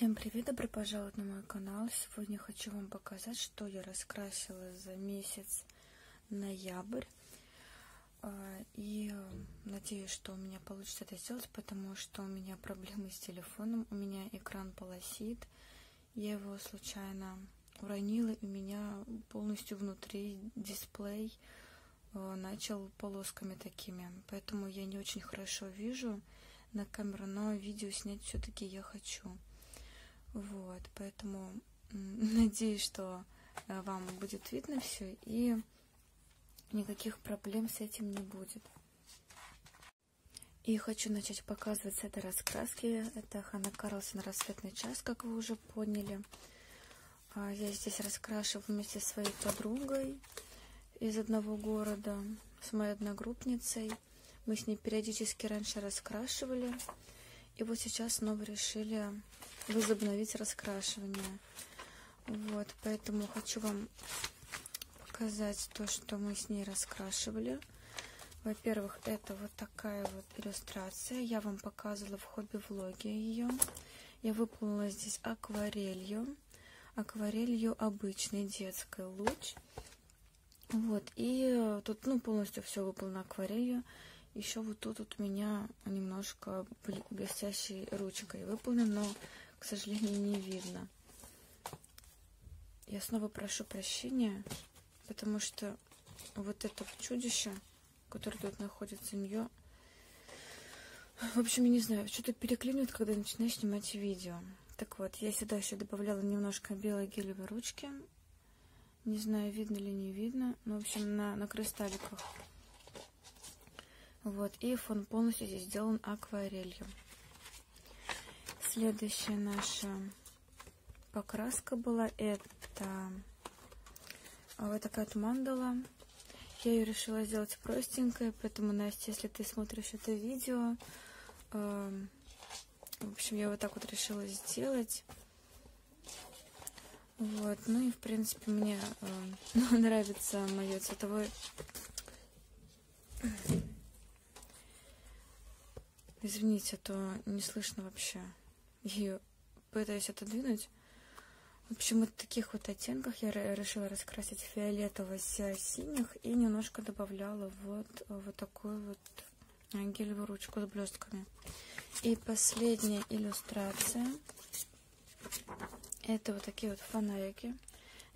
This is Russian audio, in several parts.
Всем привет, добро пожаловать на мой канал. Сегодня хочу вам показать, что я раскрасила за месяц ноябрь. А, и э, надеюсь, что у меня получится это сделать, потому что у меня проблемы с телефоном. У меня экран полосит. Я его случайно уронила, и у меня полностью внутри дисплей э, начал полосками такими. Поэтому я не очень хорошо вижу на камеру, но видео снять все-таки я хочу. Вот, поэтому надеюсь, что э, вам будет видно все и никаких проблем с этим не будет. И хочу начать показывать с этой раскраски. Это Ханна Карлсон «Рассветный час», как вы уже поняли. А, я здесь раскрашиваю вместе со своей подругой из одного города, с моей одногруппницей. Мы с ней периодически раньше раскрашивали. И вот сейчас снова решили возобновить раскрашивание. Вот, поэтому хочу вам показать то, что мы с ней раскрашивали. Во-первых, это вот такая вот иллюстрация. Я вам показывала в хобби-влоге ее. Я выполнила здесь акварелью. Акварелью обычной детской луч. Вот, и тут, ну, полностью все выполнено акварелью. Еще вот тут вот у меня немножко блестящей ручкой выполнен, но, к сожалению, не видно. Я снова прошу прощения, потому что вот это чудище, которое тут находится, у нее... В общем, я не знаю, что-то переклинивает, когда начинаешь снимать видео. Так вот, я сюда еще добавляла немножко белой гелевой ручки. Не знаю, видно ли не видно. Но, в общем, на, на кристалликах вот, и фон полностью здесь сделан акварелью. Следующая наша покраска была это вот такая вот мандала. Я ее решила сделать простенькой, поэтому, Настя, если ты смотришь это видео, э, в общем, я вот так вот решила сделать. Вот, ну и, в принципе, мне э, нравится мое цветовое Извините, а то не слышно вообще. И пытаюсь отодвинуть. В общем, вот в таких вот оттенках я решила раскрасить фиолетово-синих и немножко добавляла вот, вот такую вот гелевую ручку с блестками. И последняя иллюстрация. Это вот такие вот фонарики.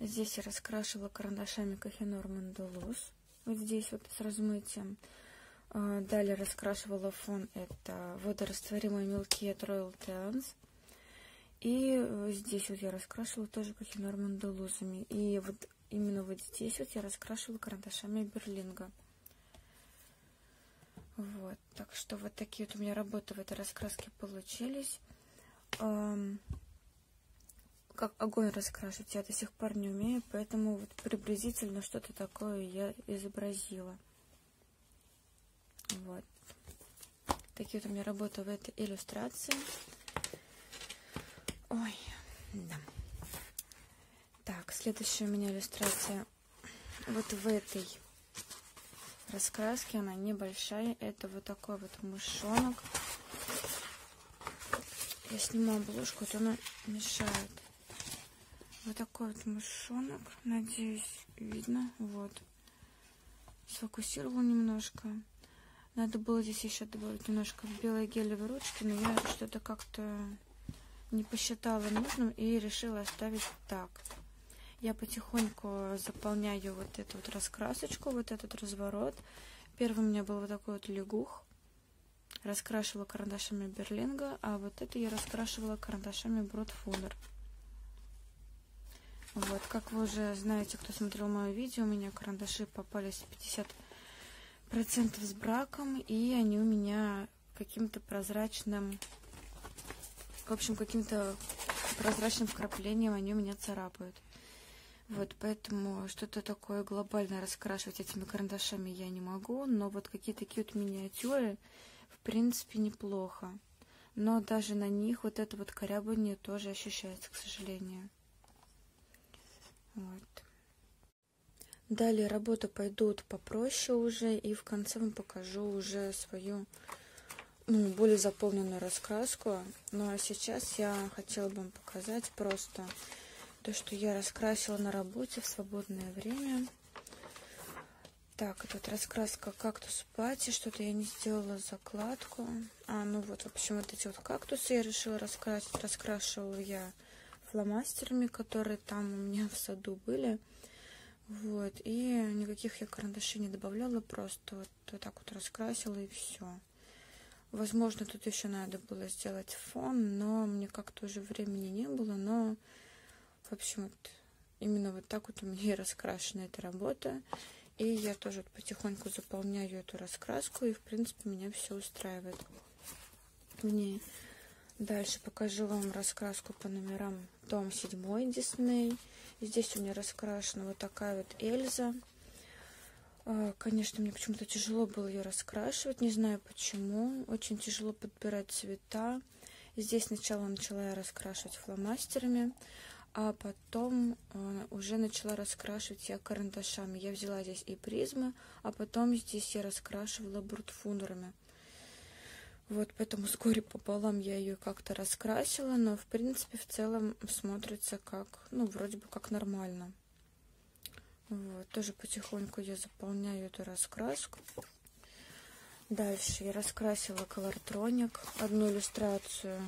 Здесь я раскрашивала карандашами Кофенор Мандулус. Вот здесь вот с размытием. А, далее раскрашивала фон. Это водорастворимые мелкие от Royal Talents. И э, здесь вот я раскрашивала тоже какими мандалузами. И вот именно вот здесь вот я раскрашивала карандашами Берлинга. Вот. Так что вот такие вот у меня работы в этой раскраске получились. Как огонь раскрашивать я до сих пор не умею, поэтому вот приблизительно что-то такое я изобразила. Вот. Такие вот у меня работы в этой иллюстрации. Ой, да. Так, следующая у меня иллюстрация вот в этой раскраске. Она небольшая. Это вот такой вот мышонок. Я сниму обложку, то она мешает. Вот такой вот мышонок. Надеюсь, видно. Вот. Сфокусировал немножко. Надо было здесь еще добавить немножко белой гелевой ручки, но я что-то как-то не посчитала нужным и решила оставить так. Я потихоньку заполняю вот эту вот раскрасочку, вот этот разворот. Первый у меня был вот такой вот лягух. Раскрашивала карандашами Берлинга, а вот это я раскрашивала карандашами Бродфунер. Вот, как вы уже знаете, кто смотрел мое видео, у меня карандаши попались 50 процентов с браком, и они у меня каким-то прозрачным, в общем, каким-то прозрачным вкраплением они у меня царапают. Вот, поэтому что-то такое глобально раскрашивать этими карандашами я не могу, но вот какие-то такие вот миниатюры, в принципе, неплохо. Но даже на них вот это вот корябание тоже ощущается, к сожалению. Вот. Далее работы пойдут попроще уже, и в конце вам покажу уже свою ну, более заполненную раскраску. Ну а сейчас я хотела бы вам показать просто то, что я раскрасила на работе в свободное время. Так, тут раскраска кактус пати, что-то я не сделала закладку. А, ну вот, в общем, вот эти вот кактусы я решила раскрасить. Раскрашивала я фломастерами, которые там у меня в саду были. Вот, и никаких я карандашей не добавляла, просто вот, вот так вот раскрасила и все. Возможно, тут еще надо было сделать фон, но мне как-то уже времени не было, но, в общем, вот, именно вот так вот у меня и раскрашена эта работа. И я тоже вот потихоньку заполняю эту раскраску, и, в принципе, меня все устраивает в ней. Дальше покажу вам раскраску по номерам том 7 Дисней. Здесь у меня раскрашена вот такая вот Эльза. А, конечно, мне почему-то тяжело было ее раскрашивать, не знаю почему. Очень тяжело подбирать цвета. Здесь сначала начала я раскрашивать фломастерами, а потом а, уже начала раскрашивать я карандашами. Я взяла здесь и призмы, а потом здесь я раскрашивала брутфундерами. Вот, поэтому с горе пополам я ее как-то раскрасила, но, в принципе, в целом смотрится как, ну, вроде бы как нормально. Вот, тоже потихоньку я заполняю эту раскраску. Дальше я раскрасила колортроник, одну иллюстрацию.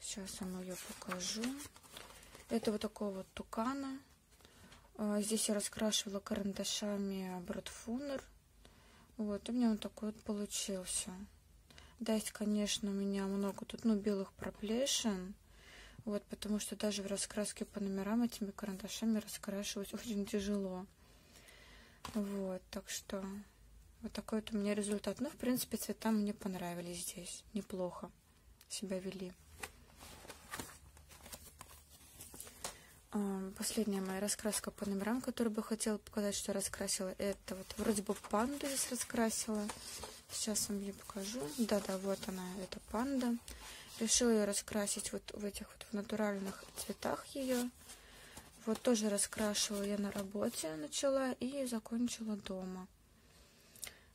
Сейчас я вам ее покажу. Это вот такого вот тукана. А, здесь я раскрашивала карандашами Бродфунер. Вот, у меня он такой вот получился. Да, есть, конечно, у меня много тут, ну, белых проплешин. Вот, потому что даже в раскраске по номерам этими карандашами раскрашивать очень тяжело. Вот, так что вот такой вот у меня результат. Ну, в принципе, цвета мне понравились здесь. Неплохо себя вели. Последняя моя раскраска по номерам, которую бы хотела показать, что раскрасила, это вот вроде бы панду здесь раскрасила. Сейчас вам ее покажу. Да-да, вот она, это панда. Решила ее раскрасить вот в этих вот в натуральных цветах ее. Вот тоже раскрашивала я на работе, начала и закончила дома.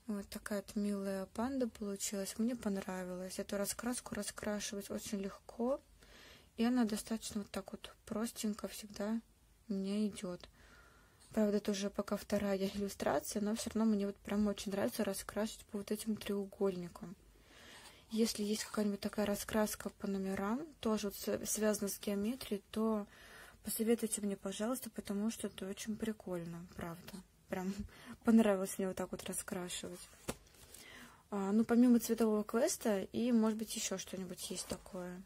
Вот такая вот милая панда получилась. Мне понравилась. Эту раскраску раскрашивать очень легко. И она достаточно вот так вот простенько всегда мне идет. Правда, это уже пока вторая иллюстрация, но все равно мне вот прям очень нравится раскрасить по вот этим треугольникам. Если есть какая-нибудь такая раскраска по номерам, тоже вот связана с геометрией, то посоветуйте мне, пожалуйста, потому что это очень прикольно, правда. Прям понравилось мне вот так вот раскрашивать. А, ну, помимо цветового квеста, и, может быть, еще что-нибудь есть такое.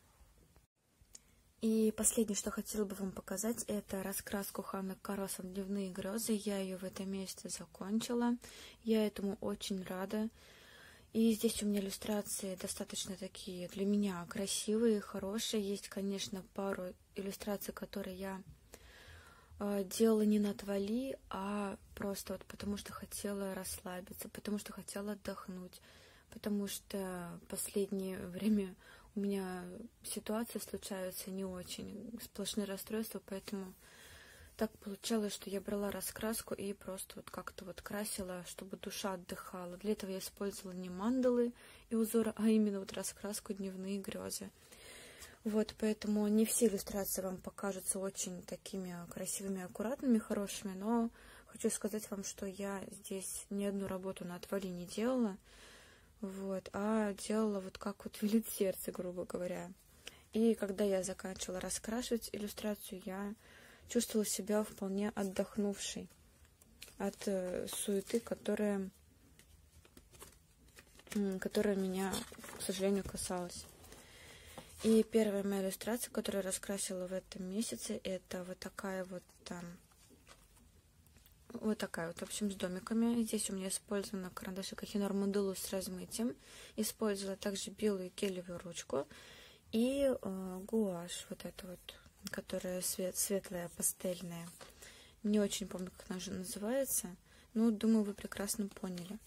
И последнее, что хотела бы вам показать, это раскраску Ханны Карлсон «Дневные грезы». Я ее в этом месяце закончила. Я этому очень рада. И здесь у меня иллюстрации достаточно такие для меня красивые, хорошие. Есть, конечно, пару иллюстраций, которые я э, делала не на твали, а просто вот потому что хотела расслабиться, потому что хотела отдохнуть, потому что последнее время у меня ситуации случаются не очень, сплошные расстройства, поэтому так получалось, что я брала раскраску и просто вот как-то вот красила, чтобы душа отдыхала. Для этого я использовала не мандалы и узоры, а именно вот раскраску дневные грезы. Вот, поэтому не все иллюстрации вам покажутся очень такими красивыми, аккуратными, хорошими, но хочу сказать вам, что я здесь ни одну работу на отвале не делала. Вот, а делала вот как вот велит сердце, грубо говоря. И когда я заканчивала раскрашивать иллюстрацию, я чувствовала себя вполне отдохнувшей от э, суеты, которая, которая меня, к сожалению, касалась. И первая моя иллюстрация, которую я раскрасила в этом месяце, это вот такая вот там вот такая вот, в общем, с домиками. Здесь у меня использована карандаши Кахинор Мандулу с размытием. Использовала также белую гелевую ручку и э, гуашь, вот это вот, которая свет, светлая, пастельная. Не очень помню, как она же называется, но думаю, вы прекрасно поняли.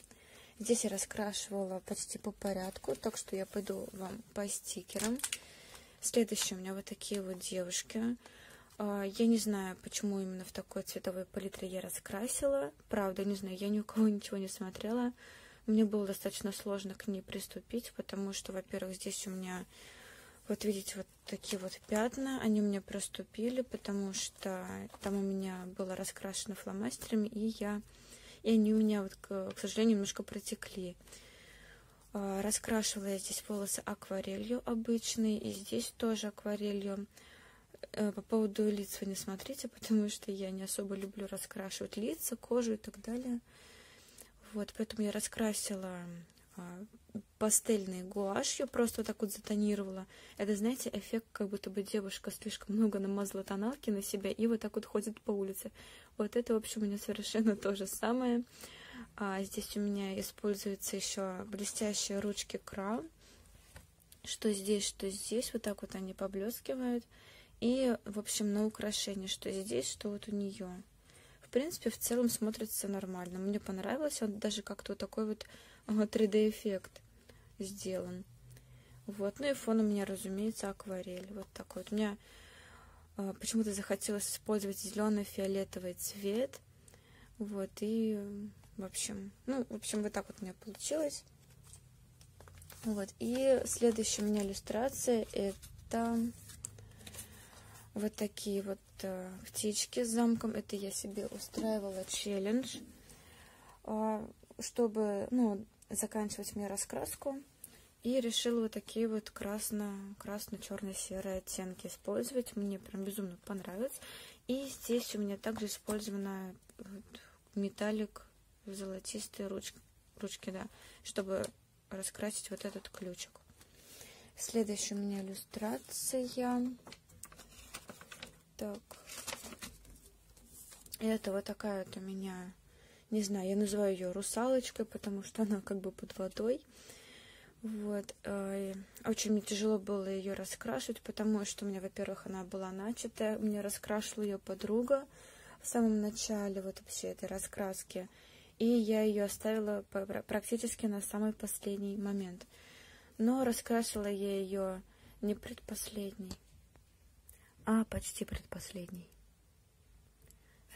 Здесь я раскрашивала почти по порядку, так что я пойду вам по стикерам. Следующие у меня вот такие вот девушки. А, я не знаю, почему именно в такой цветовой палитре я раскрасила. Правда, не знаю, я ни у кого ничего не смотрела. Мне было достаточно сложно к ней приступить, потому что, во-первых, здесь у меня, вот видите, вот такие вот пятна, они у меня проступили, потому что там у меня было раскрашено фломастерами, и я, и они у меня, вот, к, к сожалению, немножко протекли. А, раскрашивала я здесь волосы акварелью обычной, и здесь тоже акварелью. Э, по поводу лиц вы не смотрите, потому что я не особо люблю раскрашивать лица, кожу и так далее. Вот, поэтому я раскрасила а, пастельной гуашью, просто вот так вот затонировала. Это, знаете, эффект, как будто бы девушка слишком много намазала тоналки на себя и вот так вот ходит по улице. Вот это, в общем, у меня совершенно то же самое. А здесь у меня используются еще блестящие ручки Crown. Что здесь, что здесь. Вот так вот они поблескивают. И, в общем, на украшение, что здесь, что вот у нее. В принципе, в целом смотрится нормально. Мне понравилось. Он даже как-то вот такой вот 3D-эффект сделан. Вот. Ну и фон у меня, разумеется, акварель. Вот такой вот. У меня э, почему-то захотелось использовать зеленый фиолетовый цвет. Вот. И в общем, ну, в общем, вот так вот у меня получилось. Вот. И следующая у меня иллюстрация это вот такие вот э, птички с замком. Это я себе устраивала челлендж, э, чтобы, ну, заканчивать мне раскраску. И решила вот такие вот красно, красно-черно-серые оттенки использовать. Мне прям безумно понравилось. И здесь у меня также использована металлик золотистые ручки, ручки, да, чтобы раскрасить вот этот ключик. Следующая у меня иллюстрация. Так. Это вот такая вот у меня, не знаю, я называю ее русалочкой, потому что она как бы под водой. Вот. Э, очень мне тяжело было ее раскрашивать, потому что у меня, во-первых, она была начатая, у меня раскрашивала ее подруга в самом начале вот вообще этой раскраски и я ее оставила практически на самый последний момент. Но раскрасила я ее не предпоследний, а почти предпоследний.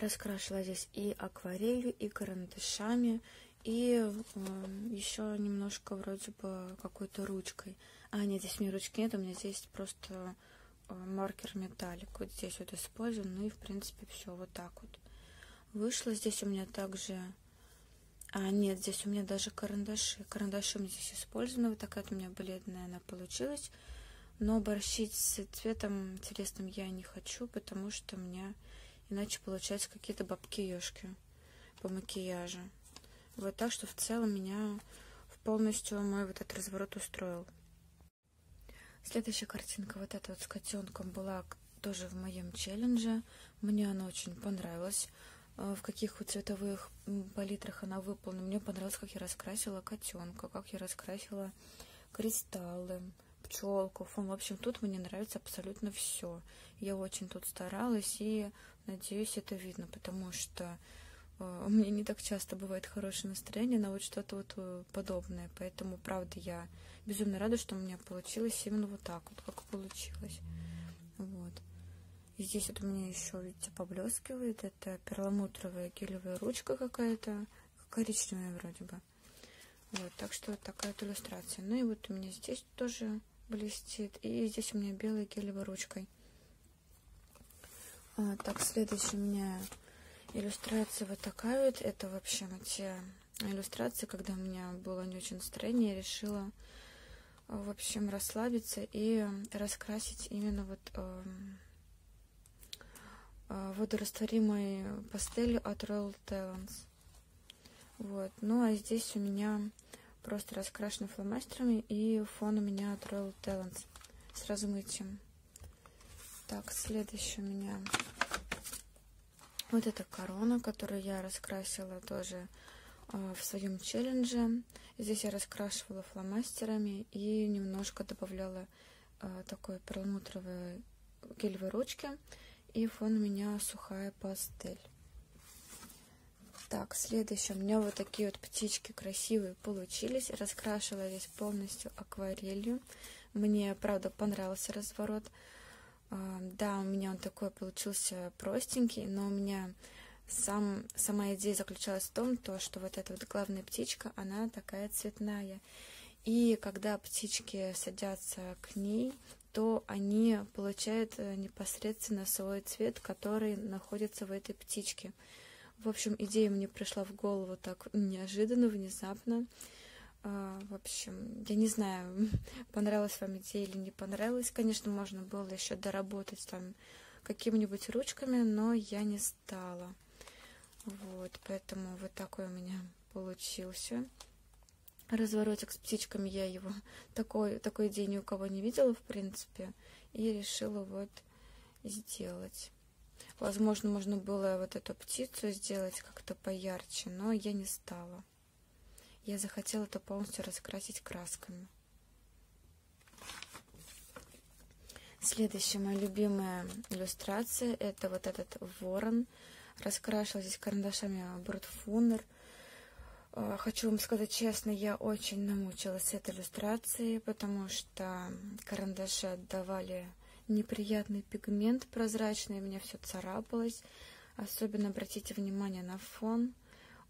Раскрашила здесь и акварелью, и карандашами, и э, еще немножко вроде бы какой-то ручкой. А, нет, здесь у меня ручки нет, у меня здесь просто э, маркер металлик. Вот здесь вот использован, ну и в принципе все вот так вот. Вышло здесь у меня также а, нет, здесь у меня даже карандаши. Карандаши у меня здесь использованы. Вот такая вот у меня бледная она получилась. Но борщить с цветом телесным я не хочу, потому что меня иначе получаются какие-то бабки-ешки по макияжу. Вот так что в целом меня полностью мой вот этот разворот устроил. Следующая картинка, вот эта вот с котенком, была тоже в моем челлендже. Мне она очень понравилась. А, в каких вот цветовых палитрах она выполнена. Мне понравилось, как я раскрасила котенка, как я раскрасила кристаллы, пчелку. В общем, тут мне нравится абсолютно все. Я очень тут старалась и надеюсь, это видно, потому что э, у меня не так часто бывает хорошее настроение на вот что-то вот э, подобное. Поэтому, правда, я безумно рада, что у меня получилось именно вот так вот, как получилось. Вот. И здесь вот у меня еще, видите, поблескивает. Это перламутровая гелевая ручка какая-то, коричневая вроде бы. Вот, так что вот такая вот иллюстрация. Ну и вот у меня здесь тоже блестит. И здесь у меня белой гелевой ручкой. А, так, следующая у меня иллюстрация вот такая вот. Это вообще те иллюстрации, когда у меня было не очень настроение, я решила, в общем, расслабиться и раскрасить именно вот эм, а, водорастворимой пастелью от Royal Talents. Вот. Ну, а здесь у меня просто раскрашено фломастерами, и фон у меня от Royal Talents с размытием. Так, следующий у меня вот эта корона, которую я раскрасила тоже э, в своем челлендже. Здесь я раскрашивала фломастерами и немножко добавляла э, такой перламутровой гелевой ручки. И фон у меня сухая пастель. Так, следующее. У меня вот такие вот птички красивые получились. Раскрашивала здесь полностью акварелью. Мне, правда, понравился разворот. А, да, у меня он такой получился простенький, но у меня сам, сама идея заключалась в том, то, что вот эта вот главная птичка, она такая цветная. И когда птички садятся к ней, то они получают э, непосредственно свой цвет, который находится в этой птичке. В общем, идея мне пришла в голову так неожиданно, внезапно. А, в общем, я не знаю, понравилась вам идея или не понравилась. Конечно, можно было еще доработать там какими-нибудь ручками, но я не стала. Вот, поэтому вот такой у меня получился разворотик с птичками. Я его такой, такой день ни у кого не видела, в принципе, и решила вот сделать. Возможно, можно было вот эту птицу сделать как-то поярче, но я не стала. Я захотела это полностью раскрасить красками. Следующая моя любимая иллюстрация это вот этот ворон. Раскрашивала здесь карандашами Бродфунер. А, хочу вам сказать честно, я очень намучилась этой иллюстрацией, потому что карандаши отдавали неприятный пигмент прозрачный, у меня все царапалось. Особенно обратите внимание на фон.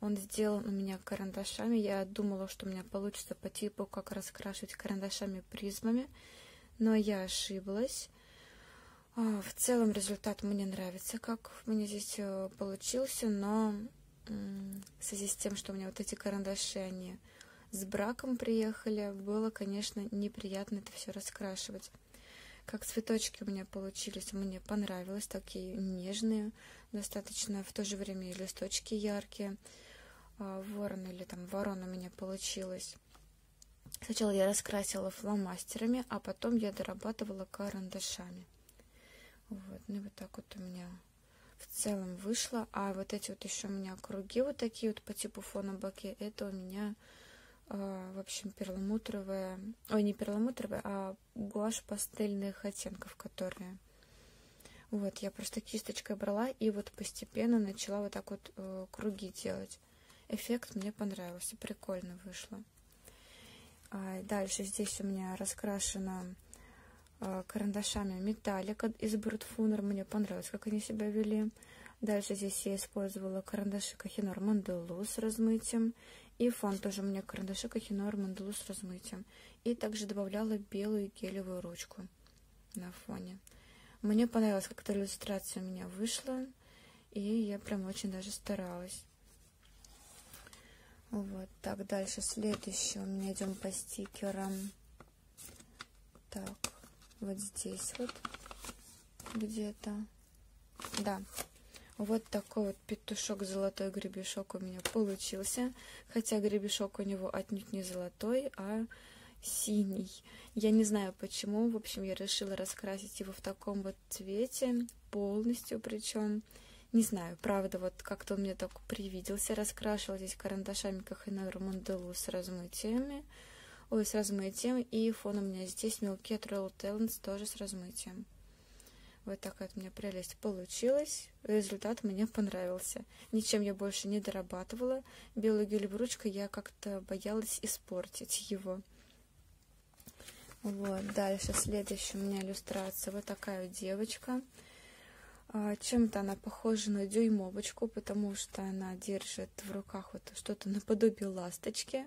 Он сделан у меня карандашами. Я думала, что у меня получится по типу, как раскрашивать карандашами призмами но я ошиблась. А, в целом результат мне нравится, как у меня здесь э, получился, но в связи с тем, что у меня вот эти карандаши, они с браком приехали, было, конечно, неприятно это все раскрашивать. Как цветочки у меня получились, мне понравилось, такие нежные, достаточно в то же время и листочки яркие. А, ворон или там ворон у меня получилось. Сначала я раскрасила фломастерами, а потом я дорабатывала карандашами. Вот, ну и вот так вот у меня в целом вышло. А вот эти вот еще у меня круги вот такие вот по типу фона боки, это у меня, в общем, перламутровая, ой, не перламутровая, а гуашь пастельных оттенков, которые... Вот, я просто кисточкой брала и вот постепенно начала вот так вот э, круги делать. Эффект мне понравился, прикольно вышло. А дальше здесь у меня раскрашено а, карандашами металлик из Брутфунер. Мне понравилось, как они себя вели. Дальше здесь я использовала карандаши Кахинор Мандалу с размытием. И фон тоже у меня карандаши Кахинор Мандалу с размытием. И также добавляла белую гелевую ручку на фоне. Мне понравилось, как эта иллюстрация у меня вышла. И я прям очень даже старалась. Вот, так, дальше следующее. У меня идем по стикерам. Так, вот здесь вот где-то. Да, вот такой вот петушок золотой гребешок у меня получился. Хотя гребешок у него отнюдь не золотой, а синий. Я не знаю почему. В общем, я решила раскрасить его в таком вот цвете. Полностью причем. Не знаю, правда, вот как-то он мне так привиделся. Раскрашивала здесь карандашами Кахинару Манделу с размытиями. Ой, с размытием. И фон у меня здесь Milky Royal Talents тоже с размытием. Вот такая вот у меня прелесть получилась. Результат мне понравился. Ничем я больше не дорабатывала. Белую гелевую ручкой я как-то боялась испортить его. Вот, дальше следующая у меня иллюстрация. Вот такая вот девочка. А, чем-то она похожа на дюймовочку, потому что она держит в руках вот что-то наподобие ласточки.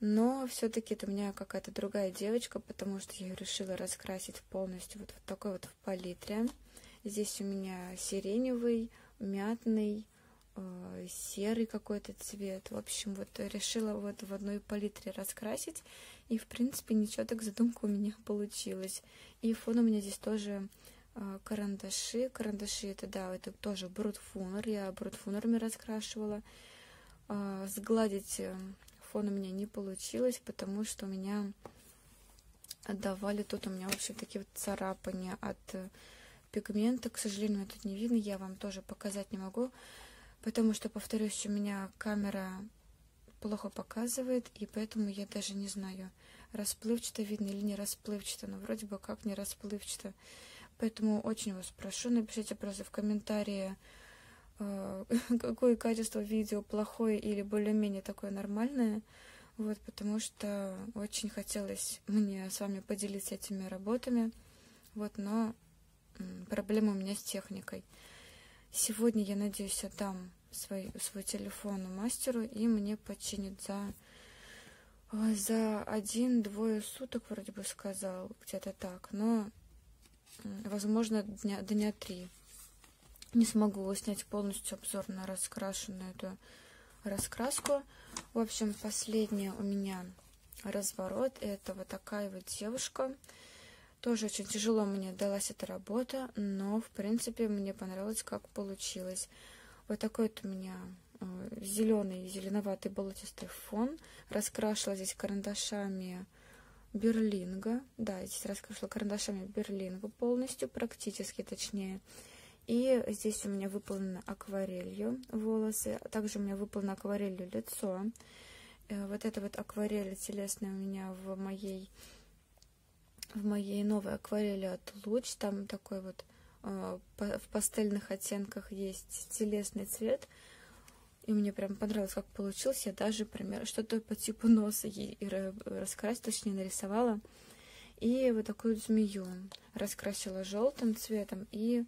Но все-таки это у меня какая-то другая девочка, потому что я решила раскрасить полностью вот в такой вот в палитре. Здесь у меня сиреневый, мятный, э, серый какой-то цвет. В общем, вот решила вот в одной палитре раскрасить. И, в принципе, ничего так задумка у меня получилась. И фон у меня здесь тоже а, карандаши. Карандаши это, да, это тоже брутфунер. Я брутфунерами раскрашивала. А, сгладить э, фон у меня не получилось, потому что у меня отдавали тут у меня вообще такие вот царапания от э, пигмента. К сожалению, тут не видно, я вам тоже показать не могу, потому что, повторюсь, у меня камера плохо показывает, и поэтому я даже не знаю, расплывчато видно или не расплывчато, но вроде бы как не расплывчато. Поэтому очень вас прошу, напишите просто в комментарии, э, какое качество видео плохое или более-менее такое нормальное. Вот, потому что очень хотелось мне с вами поделиться этими работами. Вот, но проблема у меня с техникой. Сегодня, я надеюсь, отдам свой, свой телефон мастеру, и мне починит за, за один-двое суток, вроде бы сказал, где-то так. Но, возможно, дня, дня три. Не смогу снять полностью обзор на раскрашенную эту раскраску. В общем, последняя у меня разворот. Это вот такая вот девушка. Тоже очень тяжело мне далась эта работа, но, в принципе, мне понравилось, как получилось. Вот такой вот у меня э, зеленый, зеленоватый болотистый фон. Раскрашила здесь карандашами Берлинга. Да, здесь раскрашила карандашами Берлинга полностью, практически точнее. И здесь у меня выполнено акварелью волосы. А также у меня выполнено акварелью лицо. Э, вот эта вот акварель телесная у меня в моей в моей новой акварели от Луч. Там такой вот э, в пастельных оттенках есть телесный цвет. И мне прям понравилось, как получилось. Я даже, пример, что-то по типу носа ей раскрасила, точнее нарисовала. И вот такую змею раскрасила желтым цветом и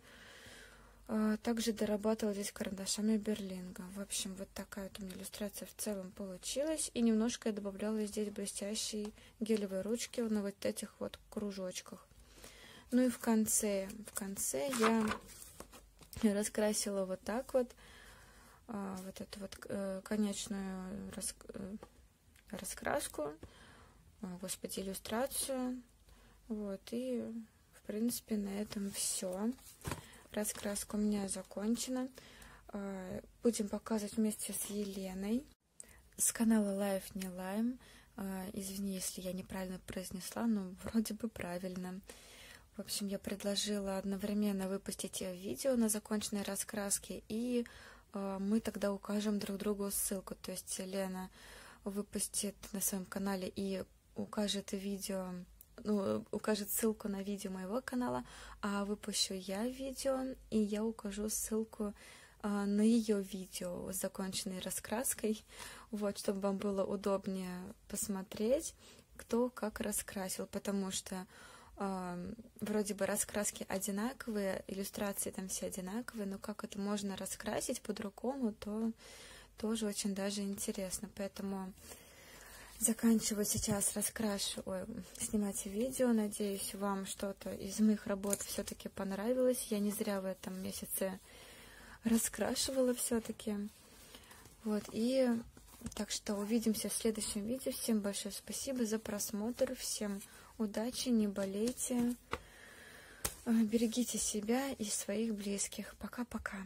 также дорабатывала здесь карандашами Берлинга. В общем, вот такая вот у меня иллюстрация в целом получилась. И немножко я добавляла здесь блестящие гелевые ручки на вот этих вот кружочках. Ну и в конце, в конце я раскрасила вот так вот, а, вот эту вот э, конечную рас, э, раскраску, а, господи, иллюстрацию. Вот, и в принципе на этом все. Раскраска у меня закончена. А, будем показывать вместе с Еленой. С канала Life не Lime. А, извини, если я неправильно произнесла, но вроде бы правильно. В общем, я предложила одновременно выпустить видео на законченной раскраске, и а, мы тогда укажем друг другу ссылку. То есть Лена выпустит на своем канале и укажет видео ну, укажет ссылку на видео моего канала, а выпущу я видео, и я укажу ссылку а, на ее видео с законченной раскраской, вот, чтобы вам было удобнее посмотреть, кто как раскрасил, потому что э, вроде бы раскраски одинаковые, иллюстрации там все одинаковые, но как это можно раскрасить по-другому, то тоже очень даже интересно, поэтому Заканчиваю сейчас раскрашиваю, снимать видео. Надеюсь, вам что-то из моих работ все-таки понравилось. Я не зря в этом месяце раскрашивала все-таки. Вот, и так что увидимся в следующем видео. Всем большое спасибо за просмотр. Всем удачи, не болейте. Берегите себя и своих близких. Пока-пока.